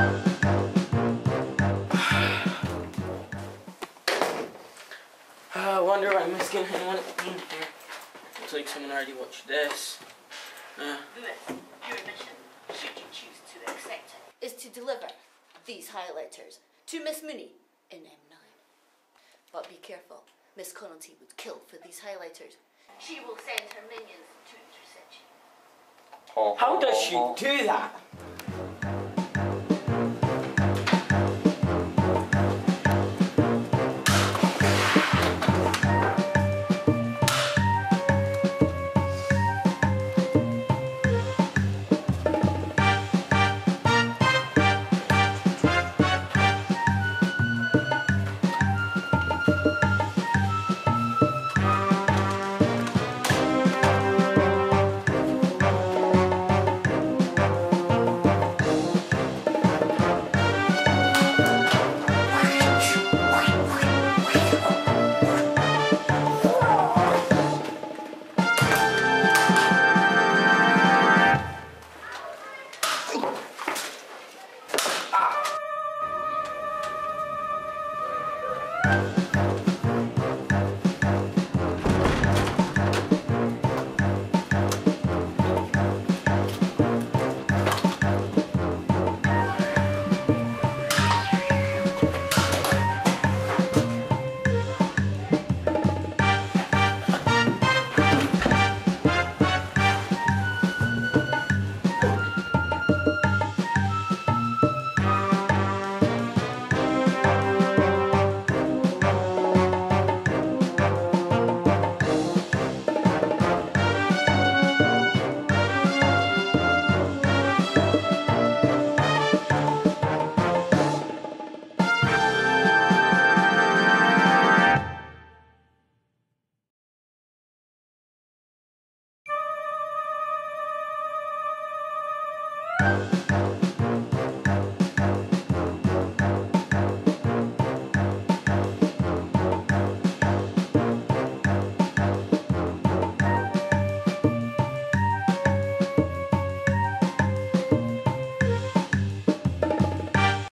I wonder why Miss Ginhan wanted me in here. Looks like someone already watched this. Uh, your mission, should you choose to accept it, is to deliver these highlighters to Miss Mooney in M9. But be careful, Miss Connolty would kill for these highlighters. She will send her minions to intercept you. how does she do that?